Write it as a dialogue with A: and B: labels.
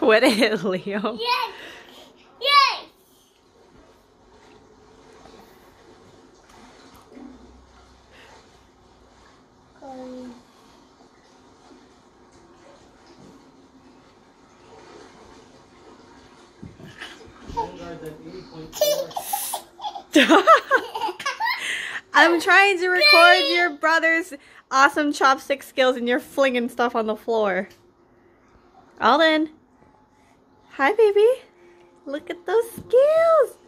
A: Quit it, Leo.
B: Yes. Yes. Um,
C: Vanguard's at 80.4.
A: I'm trying to record your brother's awesome chopstick skills and you're flinging stuff on the floor. Alden. Hi, baby. Look at those skills.